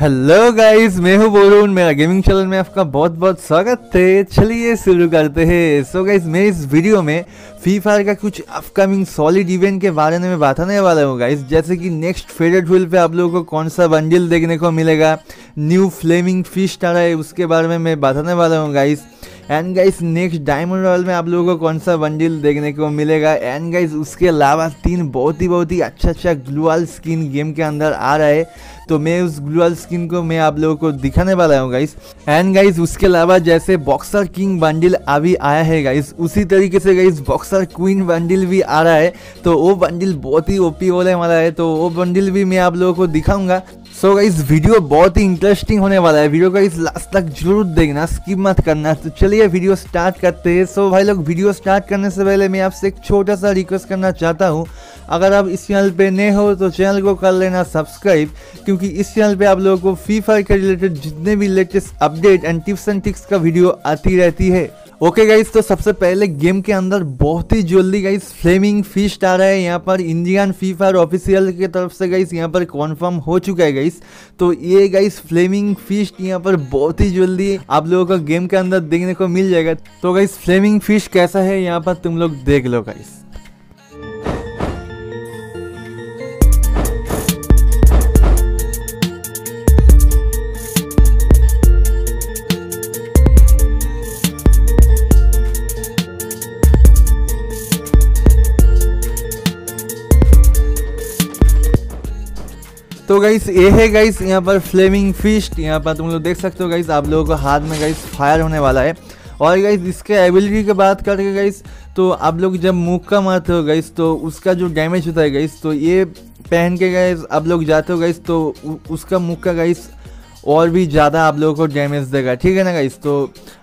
Hello guys मैं हूँ बोरून मेरा गेमिंग चैनल में आपका बहुत बहुत स्वागत है। चलिए शुरू करते हैं। सो गाइस मैं इस वीडियो में फ्री फायर का कुछ अपकमिंग सॉलिड इवेंट के बारे में बताने वाला हूँ गाइस जैसे कि नेक्स्ट फेडेड व्हील पे आप लोगों को कौन सा बंडल देखने को मिलेगा न्यू फ्लेमिंग फ़िश रहा है, उसके बारे में मैं बताने वाला हूँ guys and guys next diamond royal में आप लोगों को कौन सा बंडल देखने को मिलेगा? एंड गाइस उसके अलावा तीन बहुत ही बहुत ही अच्छा अच्छा ग्लूअल स्किन गेम के अंदर आ रहा है। तो मैं उस ग्लूअल स्किन को मैं आप लोगों को दिखाने वाला हूँ गाइस एंड गाइस उसके अलावा जैसे बॉक्सर किंग बंडल अभी आया है गाइस उसी तरीके से गाइस बॉक्सर क्वीन बंडल भी आ रहा है। तो वो बंडल बहुत ही ओपी वाला है। तो वो बंडल भी मैं आप लोगों को दिखाऊँगा। सो so गाइस वीडियो बहुत ही इंटरेस्टिंग होने वाला है। वीडियो का इस लास्ट तक ज़रूर देखना स्किप मत करना। तो चलिए वीडियो स्टार्ट करते हैं। सो so भाई लोग वीडियो स्टार्ट करने से पहले मैं आपसे एक छोटा सा रिक्वेस्ट करना चाहता हूँ। अगर आप इस चैनल पे नए हो तो चैनल को कर लेना सब्सक्राइब क्योंकि इस चैनल पे आप लोगों को फ्री फायर के रिलेटेड जितने भी latest update and tips and tricks का वीडियो आती रहती है। ओके गाइस तो सबसे पहले गेम के अंदर बहुत ही जल्दी गाइस फ्लेमिंग फिस्ट आ रहा है। यहाँ पर इंडियन फ्री फायर ऑफिशियल की तरफ़ से गाइस यहाँ पर कॉन्फर्म हो चुका है गाइस तो ये गाइस फ्लेमिंग फिस्ट यहाँ पर बहुत ही जल्दी आप लोगों को गेम के अंदर देखने को मिल जाएगा। तो गाइस फ्लेमिंग फ़िश कैसा है, यहाँ पर तुम लोग देख लो गाइस तो गाइस ये है गाइस यहाँ पर फ्लेमिंग फिस्ट यहाँ पर तुम लोग देख सकते हो गाइस आप लोगों को हाथ में गाइस फायर होने वाला है। और गाइस इसके एबिलिटी की बात करके गाइस तो आप लोग जब मुक्का मारते हो गाइस तो उसका जो डैमेज होता है गाइस तो ये पहन के गाइस आप लोग जाते हो गाइस तो उसका मुक्का गाइस और भी ज़्यादा आप लोगों को डैमेज देगा। ठीक है ना गाइस तो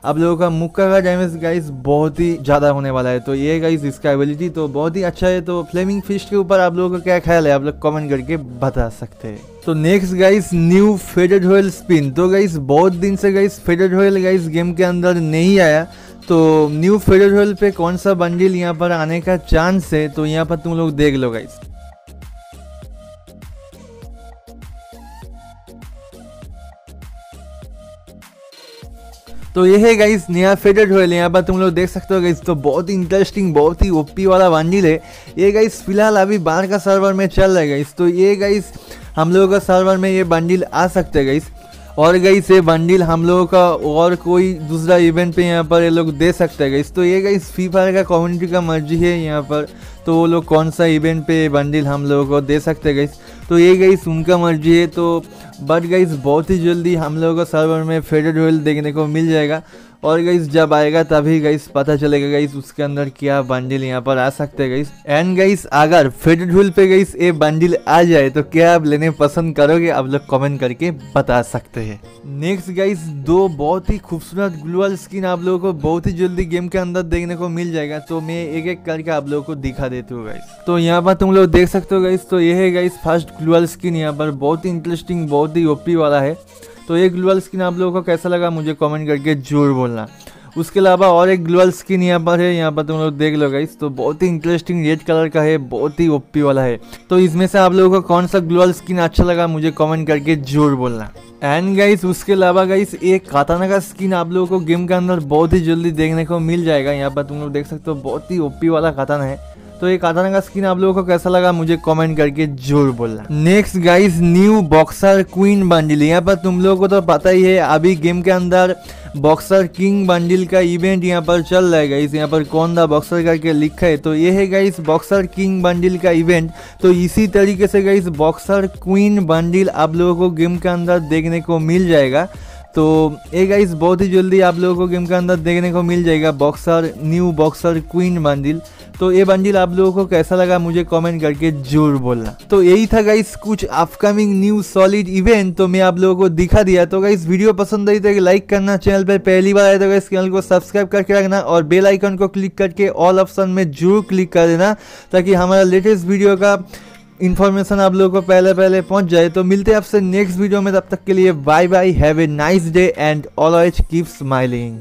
आप लोगों का मुक्का का डैमेज गाइस बहुत ही ज़्यादा होने वाला है। तो ये गाइस इसका एबिलिटी तो बहुत ही अच्छा है। तो फ्लेमिंग फ़िश के ऊपर आप लोगों का क्या ख्याल है? आप लोग कमेंट करके बता सकते हैं। तो next guys new faded wheel spin तो गाइस बहुत दिन से guys faded wheel guys game के अंदर नहीं आया। तो न्यू फेडेड होयल पे कौन सा बंडल यहाँ पर आने का चांस है? तो यहाँ पर तुम लोग देख लो गाइस तो ये है गाइस नया फेडेड होयल यहाँ पर तुम लोग देख सकते हो गाइस तो बहुत ही इंटरेस्टिंग बहुत ही ओपी वाला बंडल है ये गाइस फ़िलहाल अभी बाहर का सर्वर में चल रहा है गाइस तो ये गाइस हम लोगों का सर्वर में ये बंडल आ सकते हैं गाइस और गई से बंडल हम लोगों का और कोई दूसरा इवेंट पे यहाँ पर ये लोग दे सकते हैं इस तो ये गई फ्री फायर का कम्युनिटी का मर्ज़ी है यहाँ पर। तो वो लोग कौन सा इवेंट पे बंडल हम लोगों को दे सकते गई तो ये गई उनका मर्ज़ी है तो बट गाइस बहुत ही जल्दी हम लोगों को सर्वर में फेडेड ऑयल देखने को मिल जाएगा। और गाइस जब आएगा तभी गाइस पता चलेगा गाइस उसके अंदर क्या बंडल यहाँ पर आ सकते हैं गाइस एंड गाइस अगर फेडेड व्हील पे गाइस ये बंडल आ जाए तो क्या आप लेने पसंद करोगे? आप लोग कमेंट करके बता सकते हैं। नेक्स्ट गाइस दो बहुत ही खूबसूरत ग्लोअल स्किन आप लोगों को बहुत ही जल्दी गेम के अंदर देखने को मिल जाएगा तो मैं एक एक करके आप लोगों को दिखा देती हूँ गाइस तो यहाँ पर तुम लोग देख सकते हो गाइस तो ये है गाइस फ़र्स्ट ग्लूअल स्किन यहाँ पर बहुत ही इंटरेस्टिंग बहुत ही ओपी वाला है. तो ये ग्लोअल स्किन आप लोगों को कैसा लगा, मुझे कमेंट करके ज़रूर बोलना. उसके अलावा और एक ग्लोअल स्किन यहाँ पर है, यहाँ पर तुम लोग देख लो गाइस तो बहुत ही इंटरेस्टिंग रेड कलर का है, बहुत ही ओपी वाला है. तो इसमें से आप लोगों को कौन सा ग्लोअल स्किन अच्छा लगा, मुझे कमेंट करके ज़रूर बोलना. एंड गाइस उसके अलावा गाइस एक काताना का स्किन आप लोगों को गेम के अंदर बहुत ही जल्दी देखने को मिल जाएगा. यहाँ पर तुम लोग देख सकते हो, बहुत ही ओपी वाला काताना है. तो ये काताना का स्किन आप लोगों को कैसा लगा मुझे कमेंट करके ज़रूर बोलना। Next guys new boxer queen bundle यहाँ पर तुम लोगों को तो पता ही है, अभी गेम के अंदर बॉक्सर किंग बंडल का इवेंट यहाँ पर चल रहा है गाइस यहाँ पर कौन दा बॉक्सर करके लिखा है? तो ये है गाइस बॉक्सर किंग बंडल का इवेंट तो इसी तरीके से गाइस बॉक्सर क्वीन बंडल आप लोगों को गेम के अंदर देखने को मिल जाएगा। तो ये गाइस बहुत ही जल्दी आप लोगों को गेम के अंदर देखने को मिल जाएगा boxer new boxer queen bundle तो ये बंडल आप लोगों को कैसा लगा मुझे कमेंट करके ज़रूर बोलना। तो यही था गाइस कुछ अपकमिंग न्यू सॉलिड इवेंट तो मैं आप लोगों को दिखा दिया। तो गाइस वीडियो पसंद आई तो लाइक करना चैनल पर पहली बार आए तो गाइस चैनल को सब्सक्राइब करके रखना और बेल आइकन को क्लिक करके ऑल ऑप्शन में ज़रूर क्लिक कर देना, ताकि हमारा लेटेस्ट वीडियो का इन्फॉर्मेशन आप लोगों को पहले पहले पहुँच जाए तो मिलते हैं आपसे नेक्स्ट वीडियो में, तब तक के लिए bye bye have a nice day and always keep smiling